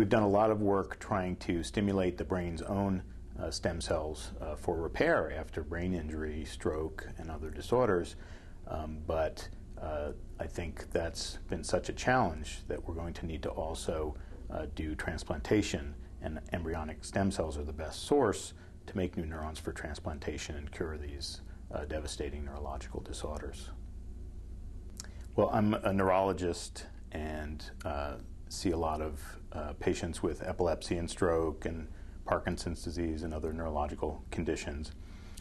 We've done a lot of work trying to stimulate the brain's own uh, stem cells uh, for repair after brain injury, stroke, and other disorders. Um, but uh, I think that's been such a challenge that we're going to need to also uh, do transplantation, and embryonic stem cells are the best source to make new neurons for transplantation and cure these uh, devastating neurological disorders. Well, I'm a neurologist and uh, see a lot of uh, patients with epilepsy and stroke and Parkinson's disease and other neurological conditions.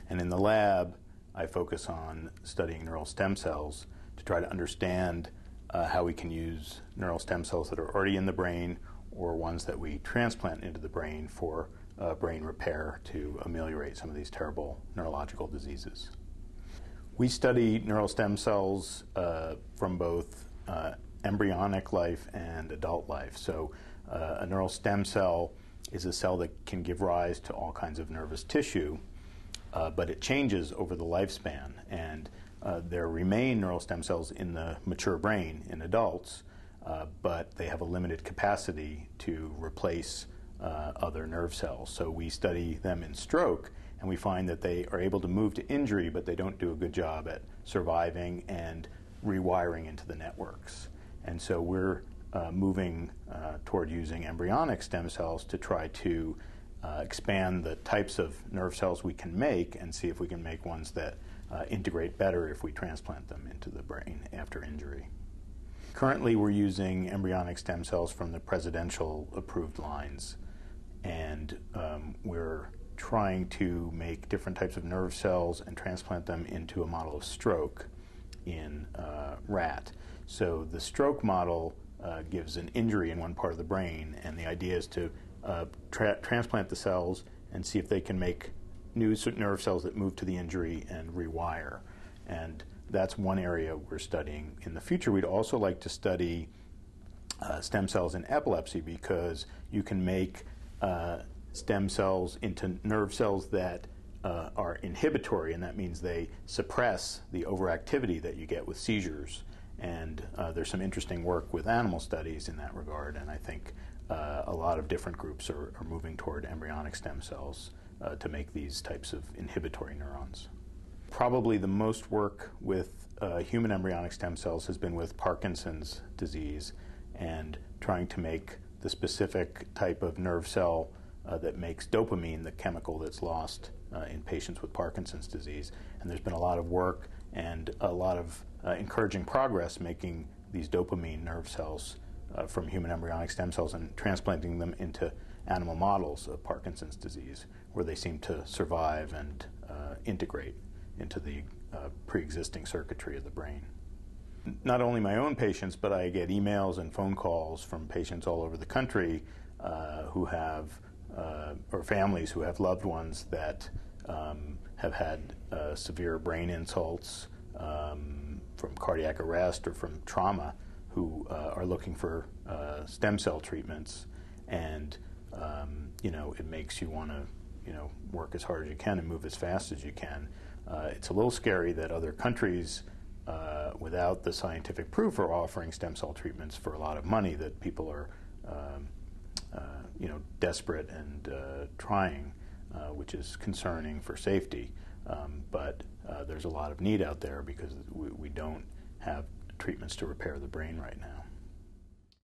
And in the lab, I focus on studying neural stem cells to try to understand uh, how we can use neural stem cells that are already in the brain or ones that we transplant into the brain for uh, brain repair to ameliorate some of these terrible neurological diseases. We study neural stem cells uh, from both uh, embryonic life and adult life. So, uh, a neural stem cell is a cell that can give rise to all kinds of nervous tissue, uh, but it changes over the lifespan. And uh, there remain neural stem cells in the mature brain in adults, uh, but they have a limited capacity to replace uh, other nerve cells. So we study them in stroke, and we find that they are able to move to injury, but they don't do a good job at surviving and rewiring into the networks. And so we're uh, moving uh, toward using embryonic stem cells to try to uh, expand the types of nerve cells we can make and see if we can make ones that uh, integrate better if we transplant them into the brain after injury. Currently, we're using embryonic stem cells from the presidential approved lines, and um, we're trying to make different types of nerve cells and transplant them into a model of stroke in uh, rat. So the stroke model uh, gives an injury in one part of the brain, and the idea is to uh, tra- transplant the cells and see if they can make new nerve cells that move to the injury and rewire. And that's one area we're studying. In the future, we'd also like to study uh, stem cells in epilepsy because you can make uh, stem cells into nerve cells that uh, are inhibitory, and that means they suppress the overactivity that you get with seizures. And uh, there's some interesting work with animal studies in that regard, and I think uh, a lot of different groups are, are moving toward embryonic stem cells uh, to make these types of inhibitory neurons. Probably the most work with uh, human embryonic stem cells has been with Parkinson's disease and trying to make the specific type of nerve cell uh, that makes dopamine, the chemical that's lost uh, in patients with Parkinson's disease. And there's been a lot of work and a lot of uh, encouraging progress making these dopamine nerve cells uh, from human embryonic stem cells and transplanting them into animal models of Parkinson's disease, where they seem to survive and uh, integrate into the uh, pre existing circuitry of the brain. Not only my own patients, but I get emails and phone calls from patients all over the country uh, who have, uh, or families who have loved ones that um, have had severe brain insults. Um, from cardiac arrest or from trauma who uh, are looking for uh, stem cell treatments, and um, you know it makes you want to you know work as hard as you can and move as fast as you can. Uh, it's a little scary that other countries, uh, without the scientific proof, are offering stem cell treatments for a lot of money. That people are um, uh, you know desperate and uh, which is concerning for safety. Um, but uh, there's a lot of need out there because we, we don't have treatments to repair the brain right now.